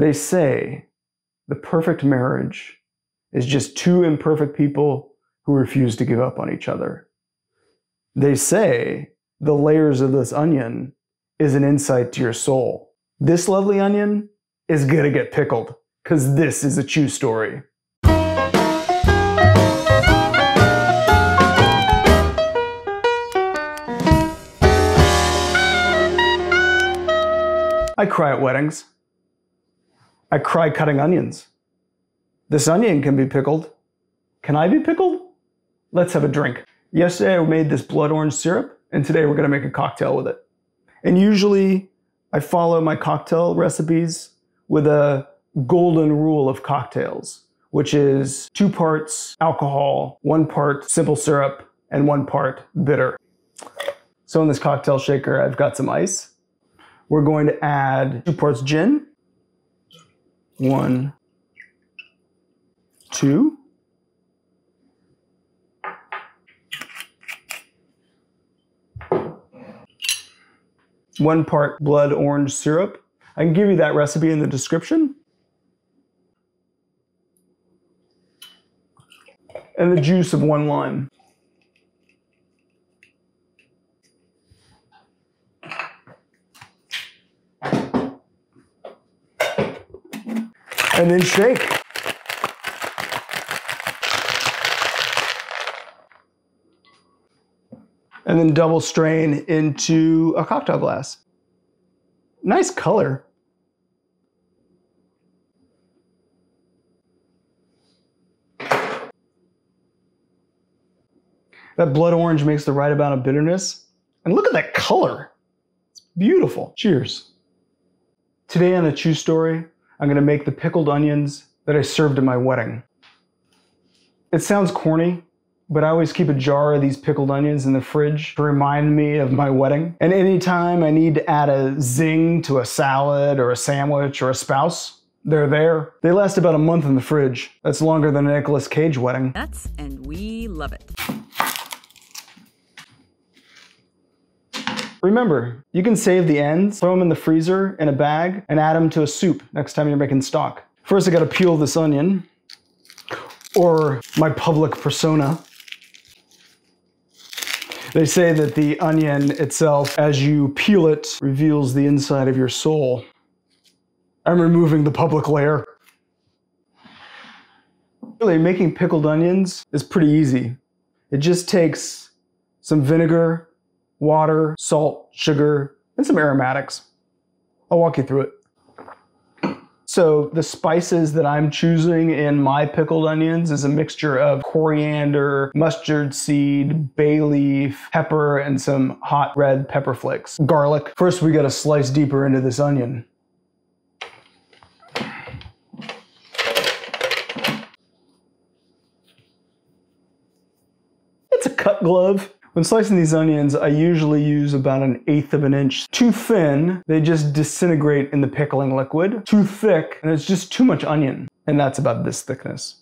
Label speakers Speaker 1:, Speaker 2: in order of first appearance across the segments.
Speaker 1: They say the perfect marriage is just two imperfect people who refuse to give up on each other. They say the layers of this onion is an insight to your soul. This lovely onion is gonna get pickled because this is a Chew Story. I cry at weddings. I cry cutting onions. This onion can be pickled. Can I be pickled? Let's have a drink. Yesterday I made this blood orange syrup, and today we're gonna make a cocktail with it. And usually I follow my cocktail recipes with a golden rule of cocktails, which is two parts alcohol, one part simple syrup, and one part bitter. So in this cocktail shaker, I've got some ice. We're going to add two parts gin. One, two. One part blood orange syrup. I can give you that recipe in the description. And the juice of one lime. And then shake. And then double strain into a cocktail glass. Nice color. That blood orange makes the right amount of bitterness. And look at that color. It's beautiful. Cheers. Today on the Chew Story, I'm gonna make the pickled onions that I served at my wedding. It sounds corny, but I always keep a jar of these pickled onions in the fridge to remind me of my wedding. And anytime I need to add a zing to a salad or a sandwich or a spouse, they're there. They last about a month in the fridge. That's longer than a Nicolas Cage wedding.
Speaker 2: Nuts, and we love it.
Speaker 1: Remember, you can save the ends, throw them in the freezer in a bag, and add them to a soup next time you're making stock. First, I gotta peel this onion, or my public persona. They say that the onion itself, as you peel it, reveals the inside of your soul. I'm removing the public layer. Really, making pickled onions is pretty easy. It just takes some vinegar, water, salt, sugar, and some aromatics. I'll walk you through it. So the spices that I'm choosing in my pickled onions is a mixture of coriander, mustard seed, bay leaf, pepper, and some hot red pepper flakes. Garlic. First we gotta slice deeper into this onion. It's a cut glove. When slicing these onions, I usually use about an eighth of an inch. Too thin, they just disintegrate in the pickling liquid. Too thick, and it's just too much onion. And that's about this thickness.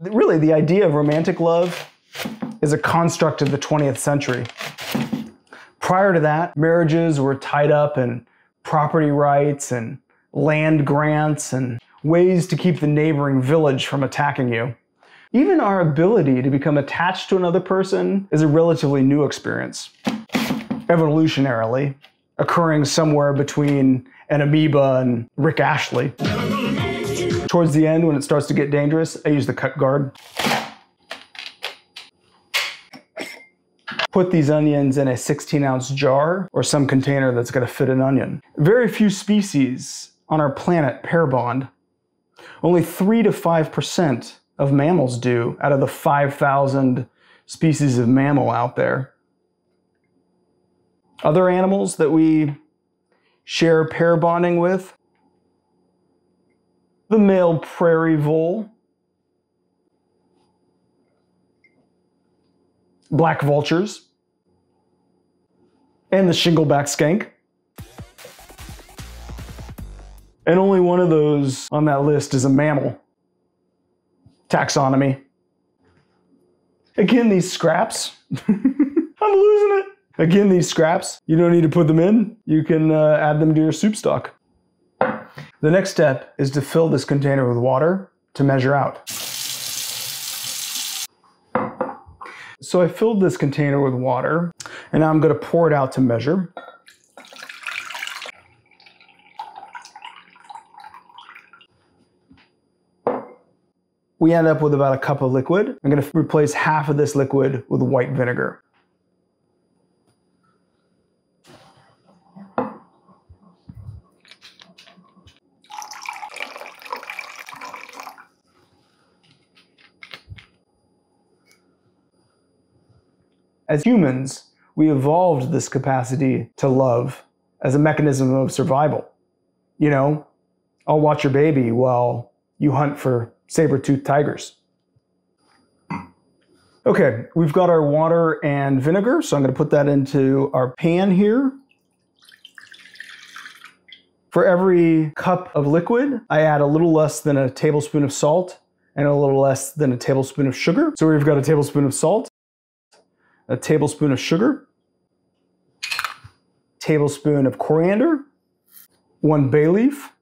Speaker 1: Really, the idea of romantic love is a construct of the 20th century. Prior to that, marriages were tied up in property rights and land grants and ways to keep the neighboring village from attacking you. Even our ability to become attached to another person is a relatively new experience, evolutionarily, occurring somewhere between an amoeba and Rick Astley. Towards the end, when it starts to get dangerous, I use the cut guard. Put these onions in a 16 ounce jar or some container that's gonna fit an onion. Very few species on our planet pair bond. Only 3 to 5% of mammals do out of the 5,000 species of mammal out there. Other animals that we share pair bonding with the male prairie vole, black vultures, and the shingleback skink. And only one of those on that list is a mammal taxonomy. Again, these scraps. I'm losing it. Again, these scraps, you don't need to put them in. You can uh, add them to your soup stock. The next step is to fill this container with water to measure out. So I filled this container with water and now I'm going to pour it out to measure. We end up with about a cup of liquid. I'm going to replace half of this liquid with white vinegar. As humans, we evolved this capacity to love as a mechanism of survival. You know, I'll watch your baby while you hunt for saber-toothed tigers. Okay, we've got our water and vinegar, so I'm going to put that into our pan here. For every cup of liquid, I add a little less than a tablespoon of salt and a little less than a tablespoon of sugar. So we've got a tablespoon of salt, a tablespoon of sugar, tablespoon of coriander, one bay leaf,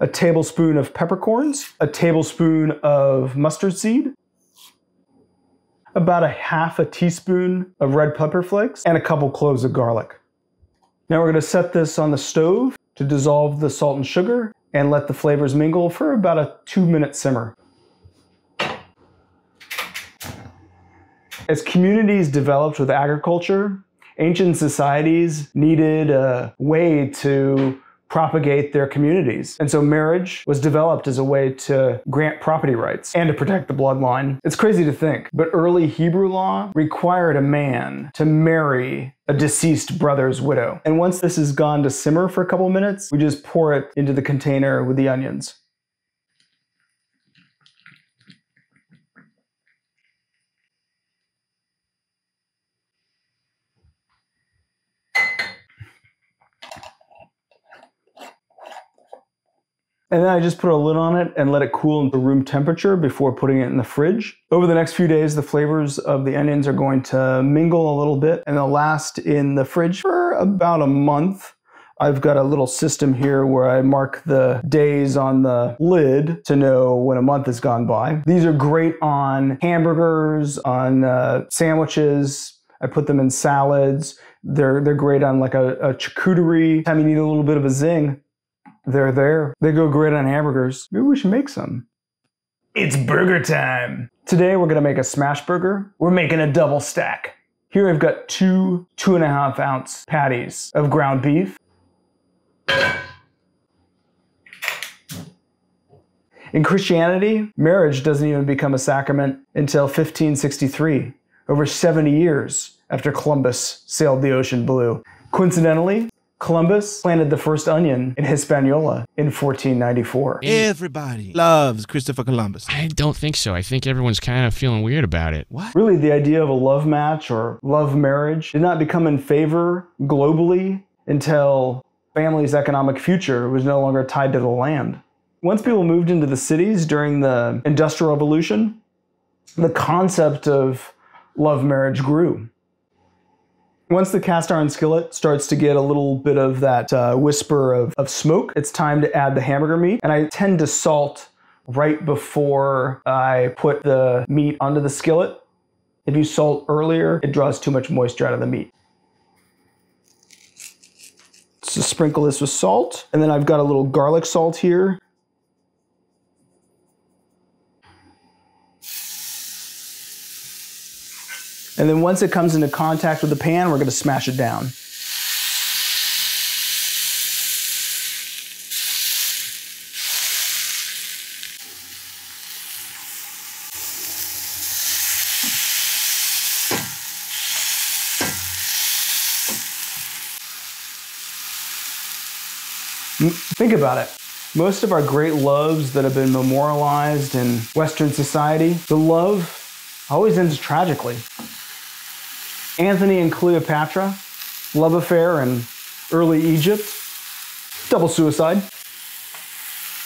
Speaker 1: a tablespoon of peppercorns, a tablespoon of mustard seed, about a half a teaspoon of red pepper flakes, and a couple cloves of garlic. Now we're going to set this on the stove to dissolve the salt and sugar and let the flavors mingle for about a two minute simmer. As communities developed with agriculture, ancient societies needed a way to propagate their communities. And so marriage was developed as a way to grant property rights and to protect the bloodline. It's crazy to think, but early Hebrew law required a man to marry a deceased brother's widow. And once this has gone to simmer for a couple minutes, we just pour it into the container with the onions. And then I just put a lid on it and let it cool to room temperature before putting it in the fridge. Over the next few days, the flavors of the onions are going to mingle a little bit and they'll last in the fridge for about a month. I've got a little system here where I mark the days on the lid to know when a month has gone by. These are great on hamburgers, on uh, sandwiches. I put them in salads. They're, they're great on like a, a charcuterie. Time you need a little bit of a zing, they're there. They go great on hamburgers. Maybe we should make some. It's burger time. Today we're gonna make a smash burger. We're making a double stack. Here I've got two two and a half ounce patties of ground beef. In Christianity, marriage doesn't even become a sacrament until 1563, over 70 years after Columbus sailed the ocean blue. Coincidentally, Columbus planted the first onion in Hispaniola in 1494.
Speaker 3: Everybody loves Christopher Columbus.
Speaker 4: I don't think so. I think everyone's kind of feeling weird about it.
Speaker 3: What?
Speaker 1: Really, the idea of a love match or love marriage did not become in favor globally until family's economic future was no longer tied to the land. Once people moved into the cities during the Industrial Revolution, the concept of love marriage grew. Once the cast iron skillet starts to get a little bit of that uh, whisper of, of smoke, it's time to add the hamburger meat. And I tend to salt right before I put the meat onto the skillet. If you salt earlier, it draws too much moisture out of the meat. So sprinkle this with salt. And then I've got a little garlic salt here. And then once it comes into contact with the pan, we're gonna smash it down. Mm, think about it. Most of our great loves that have been memorialized in Western society, the love always ends tragically. Antony and Cleopatra, love affair in early Egypt, double suicide.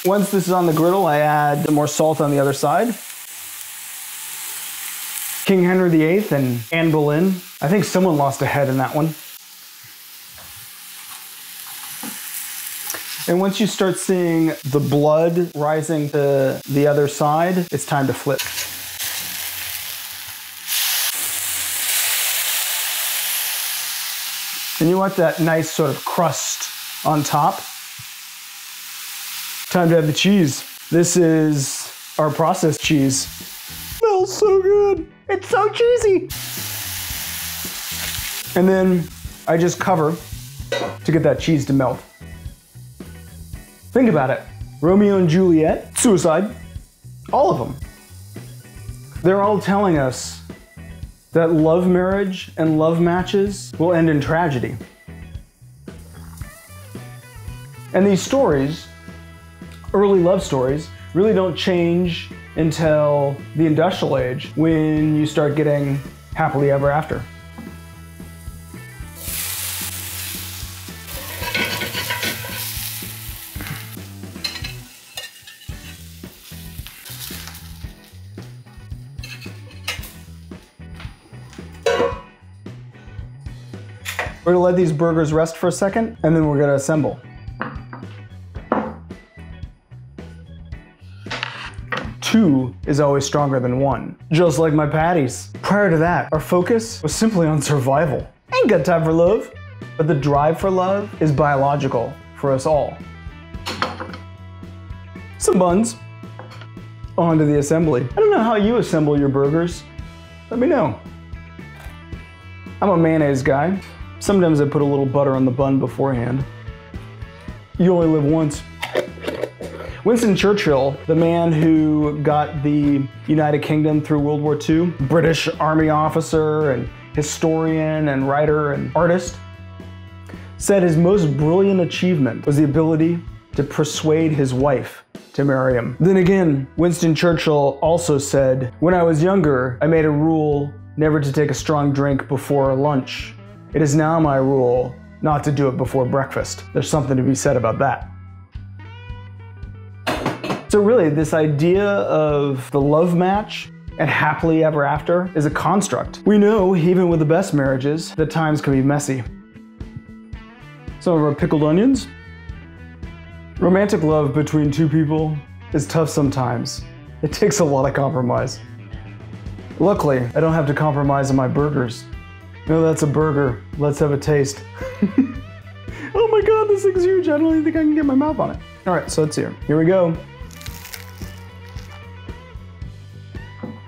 Speaker 1: Once this is on the griddle, I add more salt on the other side. King Henry VIII and Anne Boleyn. I think someone lost a head in that one. And once you start seeing the blood rising to the other side, it's time to flip. And you want that nice sort of crust on top. Time to add the cheese. This is our processed cheese. Smells so good. It's so cheesy. And then I just cover to get that cheese to melt. Think about it. Romeo and Juliet, suicide, all of them. They're all telling us that love marriage and love matches will end in tragedy. And these stories, early love stories, really don't change until the industrial age when you start getting happily ever after. We're gonna let these burgers rest for a second, and then we're gonna assemble. Two is always stronger than one, just like my patties. Prior to that, our focus was simply on survival. Ain't got time for love, but the drive for love is biological for us all. Some buns. On to the assembly. I don't know how you assemble your burgers. Let me know. I'm a mayonnaise guy. Sometimes I put a little butter on the bun beforehand. You only live once. Winston Churchill, the man who got the United Kingdom through World War II, British Army officer and historian and writer and artist, said his most brilliant achievement was the ability to persuade his wife to marry him. Then again, Winston Churchill also said, When I was younger, I made a rule never to take a strong drink before lunch. It is now my rule not to do it before breakfast. There's something to be said about that. So, really, this idea of the love match and happily ever after is a construct. We know, even with the best marriages, that times can be messy. Some of our pickled onions. Romantic love between two people is tough sometimes. It takes a lot of compromise. Luckily, I don't have to compromise on my burgers. No, that's a burger. Let's have a taste. oh my god, this thing's huge. I don't even think I can get my mouth on it. All right, so it's here. Here we go.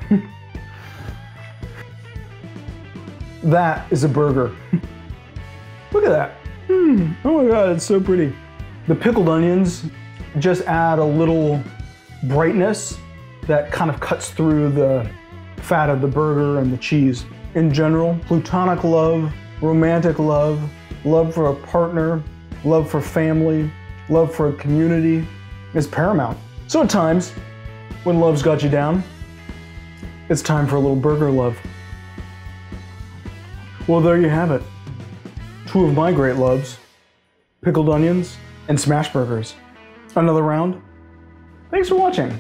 Speaker 1: that is a burger. Look at that. Mm. Oh my god, it's so pretty. The pickled onions just add a little brightness that kind of cuts through the fat of the burger and the cheese. In general, platonic love, romantic love, love for a partner, love for family, love for a community is paramount. So at times, when love's got you down, it's time for a little burger love. Well, there you have it. Two of my great loves pickled onions and smash burgers. Another round? Thanks for watching.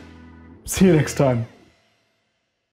Speaker 1: See you next time.